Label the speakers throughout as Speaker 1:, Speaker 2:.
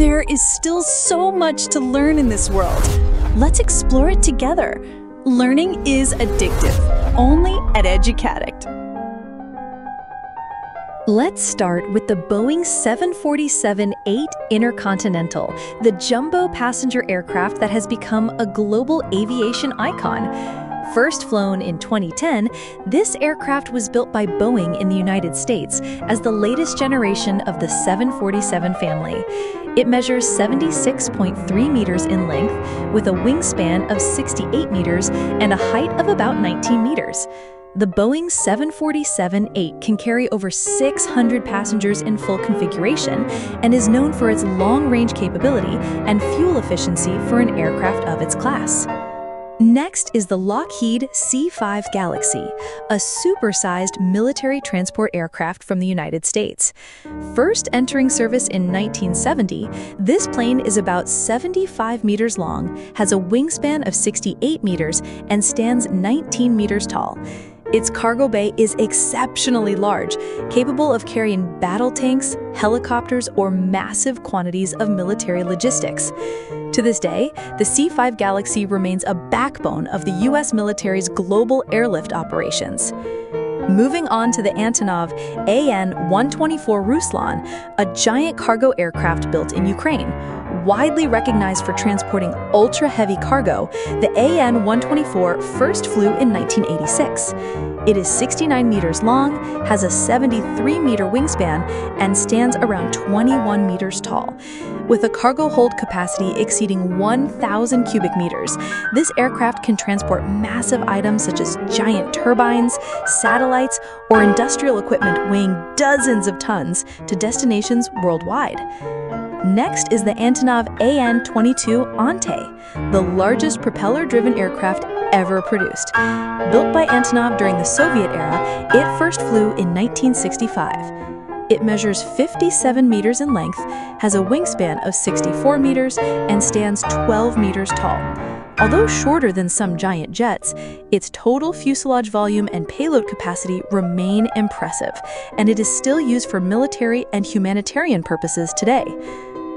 Speaker 1: There is still so much to learn in this world. Let's explore it together. Learning is addictive, only at Educaddict. Let's start with the Boeing 747-8 Intercontinental, the jumbo passenger aircraft that has become a global aviation icon. First flown in 2010, this aircraft was built by Boeing in the United States as the latest generation of the 747 family. It measures 76.3 meters in length, with a wingspan of 68 meters and a height of about 19 meters. The Boeing 747-8 can carry over 600 passengers in full configuration and is known for its long-range capability and fuel efficiency for an aircraft of its class. Next is the Lockheed C-5 Galaxy, a supersized military transport aircraft from the United States. First entering service in 1970, this plane is about 75 meters long, has a wingspan of 68 meters, and stands 19 meters tall. Its cargo bay is exceptionally large, capable of carrying battle tanks, helicopters, or massive quantities of military logistics. To this day, the C-5 Galaxy remains a backbone of the U.S. military's global airlift operations. Moving on to the Antonov AN-124 Ruslan, a giant cargo aircraft built in Ukraine. Widely recognized for transporting ultra-heavy cargo, the AN-124 first flew in 1986. It is 69 meters long, has a 73-meter wingspan, and stands around 21 meters tall. With a cargo hold capacity exceeding 1,000 cubic meters, this aircraft can transport massive items such as giant turbines, satellites, or industrial equipment weighing dozens of tons to destinations worldwide. Next is the Antonov AN-22 Antei, the largest propeller-driven aircraft ever produced. Built by Antonov during the Soviet era, it first flew in 1965. It measures 57 meters in length, has a wingspan of 64 meters, and stands 12 meters tall. Although shorter than some giant jets, its total fuselage volume and payload capacity remain impressive, and it is still used for military and humanitarian purposes today.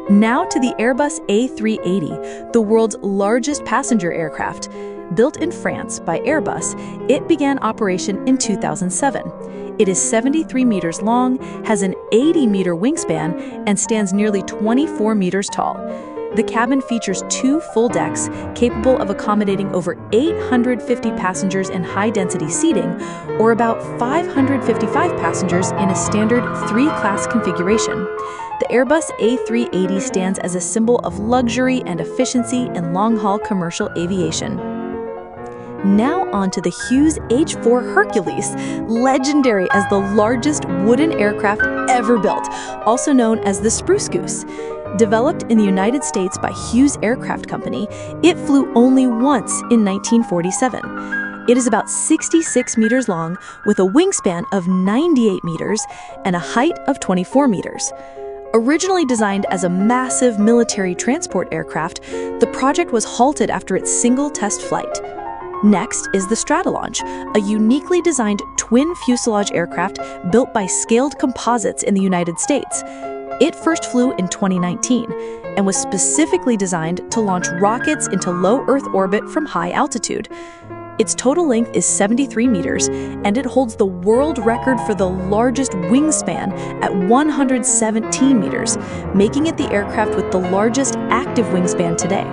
Speaker 1: Now to the Airbus A380, the world's largest passenger aircraft. Built in France by Airbus, it began operation in 2007. It is 73 meters long, has an 80 meter wingspan, and stands nearly 24 meters tall. The cabin features two full decks capable of accommodating over 850 passengers in high-density seating, or about 555 passengers in a standard three-class configuration. The Airbus A380 stands as a symbol of luxury and efficiency in long-haul commercial aviation. Now on to the Hughes H-4 Hercules, legendary as the largest wooden aircraft ever built, also known as the Spruce Goose. Developed in the United States by Hughes Aircraft Company, it flew only once in 1947. It is about 66 meters long with a wingspan of 98 meters and a height of 24 meters. Originally designed as a massive military transport aircraft, the project was halted after its single test flight. Next is the Stratolaunch, a uniquely designed twin fuselage aircraft built by Scaled Composites in the United States. It first flew in 2019 and was specifically designed to launch rockets into low Earth orbit from high altitude. Its total length is 73 meters, and it holds the world record for the largest wingspan at 117 meters, making it the aircraft with the largest active wingspan today.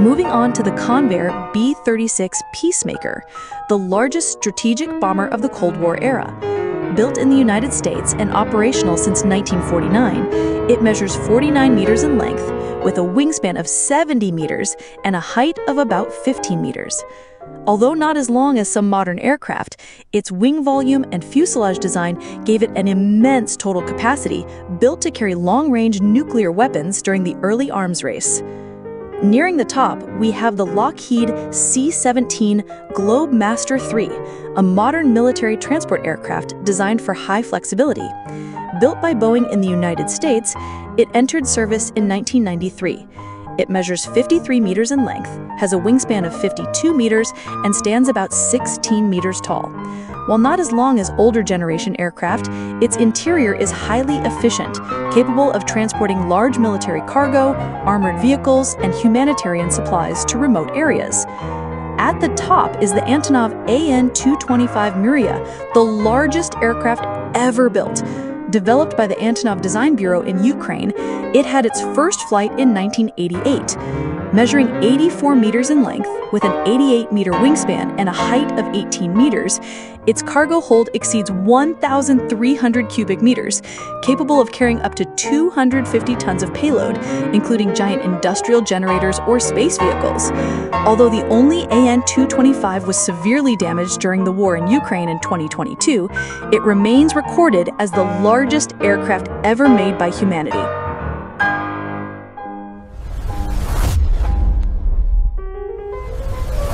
Speaker 1: Moving on to the Convair B-36 Peacemaker, the largest strategic bomber of the Cold War era. Built in the United States and operational since 1949, it measures 49 meters in length, with a wingspan of 70 meters and a height of about 15 meters. Although not as long as some modern aircraft, its wing volume and fuselage design gave it an immense total capacity, built to carry long-range nuclear weapons during the early arms race. Nearing the top, we have the Lockheed C-17 Globemaster III, a modern military transport aircraft designed for high flexibility. Built by Boeing in the United States, it entered service in 1993. It measures 53 meters in length, has a wingspan of 52 meters, and stands about 16 meters tall.
Speaker 2: While not as long as older generation aircraft, its interior is highly efficient, capable of transporting large military cargo, armored vehicles, and humanitarian supplies to remote areas. At the top is the Antonov AN-225 Mriya, the largest aircraft ever built. Developed by the Antonov Design Bureau in Ukraine, it had its first flight in 1988. Measuring 84 meters in length, with an 88 meter wingspan and a height of 18 meters, its cargo hold exceeds 1,300 cubic meters, capable of carrying up to 250 tons of payload, including giant industrial generators or space vehicles. Although the only AN-225 was severely damaged during the war in Ukraine in 2022, it remains recorded as the largest aircraft ever made by humanity.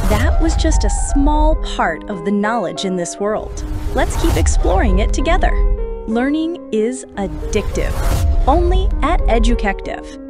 Speaker 1: That was just a small part of the knowledge in this world. Let's keep exploring it together. Learning is addictive. Only at Educaddictive.